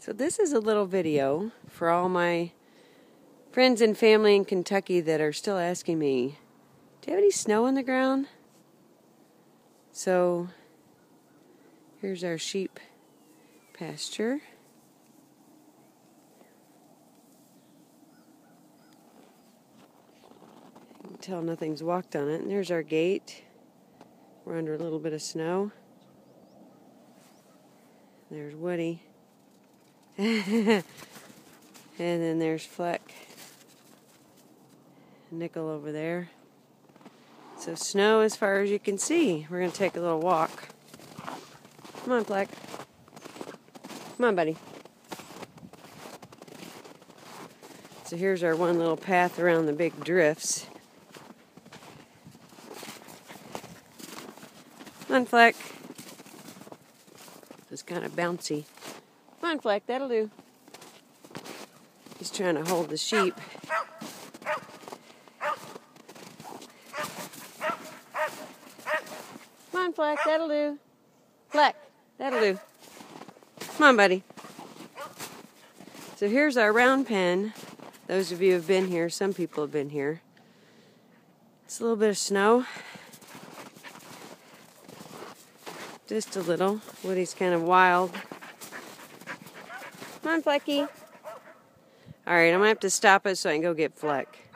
So this is a little video for all my friends and family in Kentucky that are still asking me, do you have any snow on the ground? So here's our sheep pasture. You can tell nothing's walked on it. And there's our gate. We're under a little bit of snow. There's Woody. and then there's Fleck. Nickel over there. So snow as far as you can see. We're going to take a little walk. Come on, Fleck. Come on, buddy. So here's our one little path around the big drifts. Come on, Fleck. It's kind of bouncy. Come on, Fleck, that'll do. He's trying to hold the sheep. Come on, Fleck, that'll do. Fleck, that'll do. Come on, buddy. So here's our round pen. Those of you who have been here, some people have been here. It's a little bit of snow. Just a little. Woody's kind of wild. Come on, Flecky. All right, I'm going to have to stop it so I can go get Fleck.